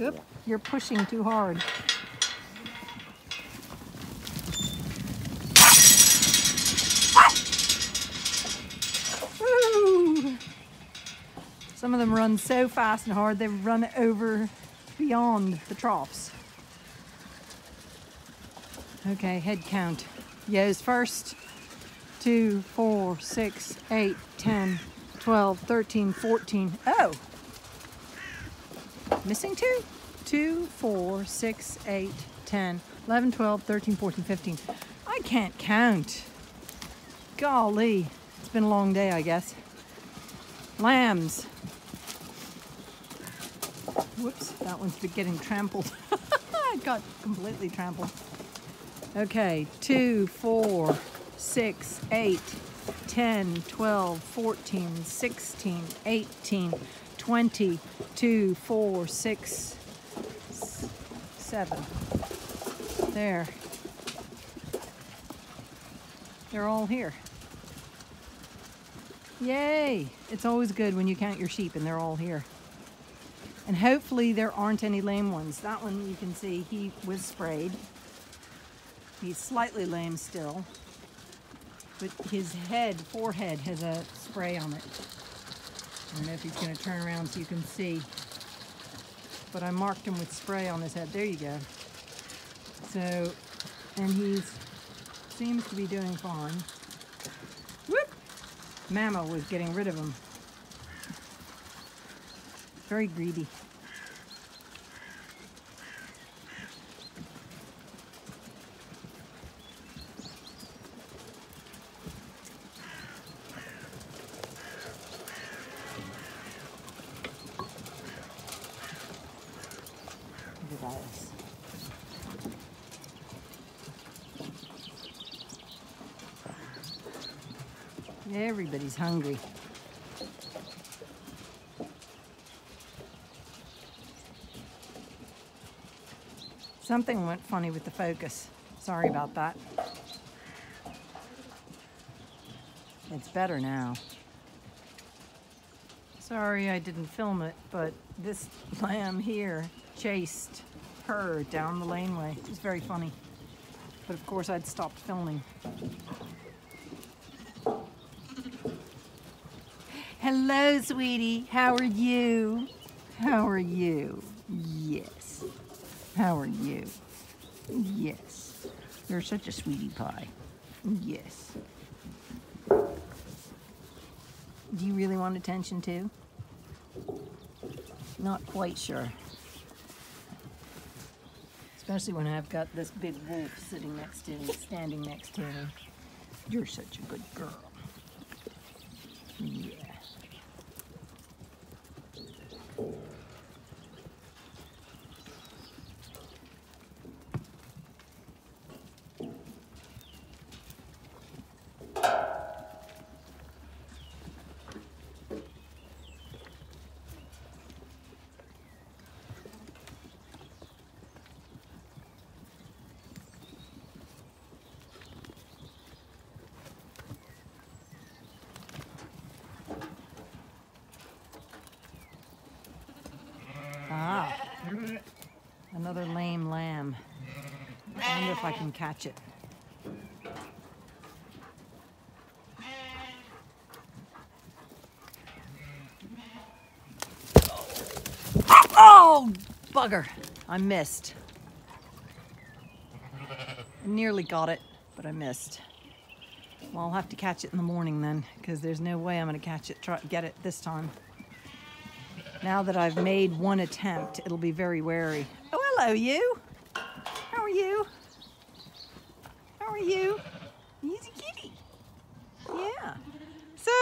Oop, you're pushing too hard. Some of them run so fast and hard they run over beyond the troughs. Okay, head count. Yo's first. 2, 4, 6, 8, 10, 12, 13, 14. Oh! Missing two? 2, 4, 6, 8, 10, 11, 12, 13, 14, 15. I can't count. Golly. It's been a long day, I guess. Lambs. Whoops, that one's been getting trampled. it got completely trampled. Okay, 2, 4, 6, 8, 10, 12, 14, 16, 18, 20, 2, 4, 6, 7. There. They're all here. Yay! It's always good when you count your sheep and they're all here. And hopefully there aren't any lame ones. That one you can see he was sprayed. He's slightly lame still. But his head, forehead, has a spray on it. I don't know if he's going to turn around so you can see. But I marked him with spray on his head. There you go. So, and he's seems to be doing fine. Whoop! Mama was getting rid of him. Very greedy. This. Everybody's hungry. Something went funny with the focus. Sorry about that. It's better now. Sorry I didn't film it, but this lamb here chased down the laneway. It was very funny. But of course I'd stopped filming. Hello, sweetie. How are you? How are you? Yes. How are you? Yes. You're such a sweetie pie. Yes. Do you really want attention too? Not quite sure. Especially when I've got this big wolf sitting next to me, standing next to me. You're such a good girl. Yeah. Ah, another lame lamb. I wonder if I can catch it. Oh, bugger. I missed. I nearly got it, but I missed. Well, I'll have to catch it in the morning then, because there's no way I'm going to catch it, try, get it this time. Now that I've made one attempt, it'll be very wary. Hello, you. How are you? How are you? Easy kitty. Yeah. So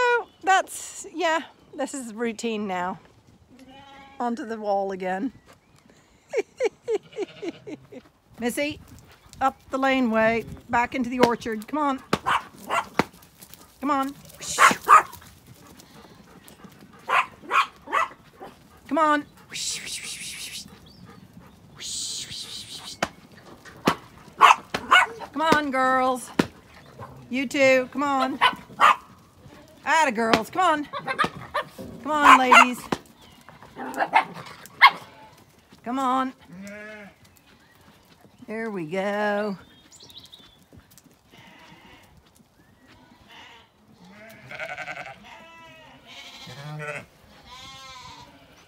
that's, yeah, this is routine now. Onto the wall again. Missy, up the laneway, back into the orchard. Come on. Come on. Come on. Come girls. You two, come on. Atta girls, come on. Come on, ladies. Come on. There we go.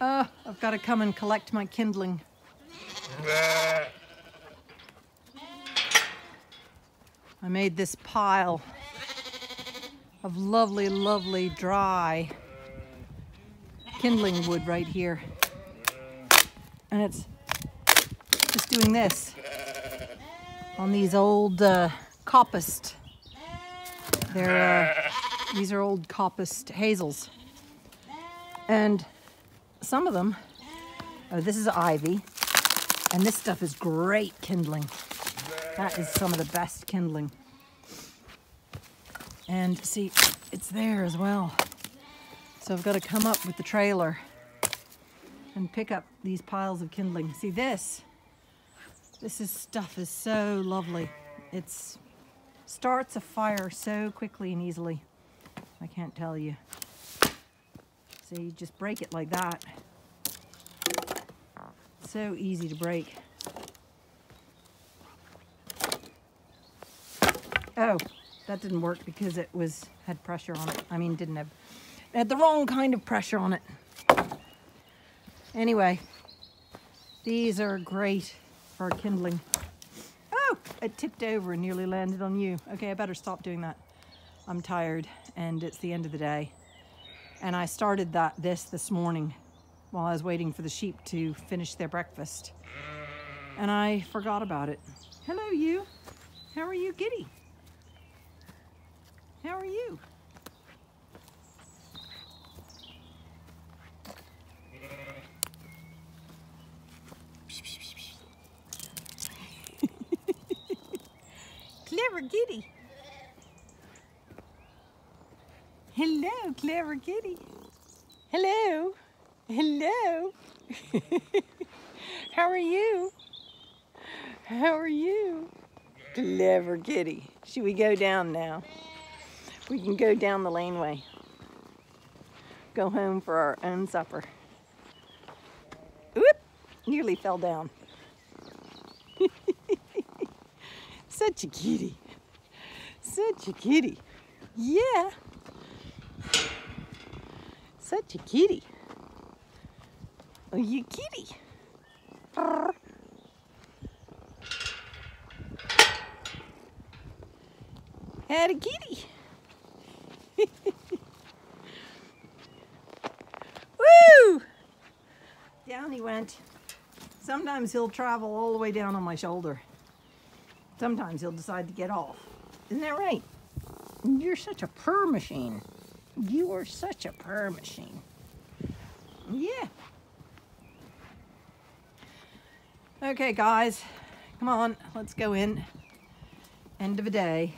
Oh, I've got to come and collect my kindling. I made this pile of lovely, lovely dry kindling wood right here. And it's just doing this on these old uh, coppiced. They're, uh, these are old coppiced hazels. And some of them, oh, this is ivy, and this stuff is great kindling. That is some of the best kindling. And see, it's there as well. So I've got to come up with the trailer and pick up these piles of kindling. See this, this is stuff is so lovely. It's starts a fire so quickly and easily. I can't tell you. So you just break it like that. So easy to break. Oh, that didn't work because it was had pressure on it. I mean, didn't have, had the wrong kind of pressure on it. Anyway, these are great for kindling. Oh, it tipped over and nearly landed on you. Okay, I better stop doing that. I'm tired and it's the end of the day. And I started that this this morning while I was waiting for the sheep to finish their breakfast. And I forgot about it. Hello, you. How are you, Giddy? How are you? Clever Giddy. Hello, Clever Kitty. Hello. Hello. How are you? How are you? Clever kitty. Should we go down now? We can go down the laneway. Go home for our own supper. Whoop! Nearly fell down. Such a kitty. Such a kitty. Yeah. Such a kitty. Oh, you kitty. Had a kitty. Woo! Down he went. Sometimes he'll travel all the way down on my shoulder. Sometimes he'll decide to get off. Isn't that right? You're such a purr machine. You are such a purr machine. Yeah. Okay, guys, come on, let's go in. End of a day.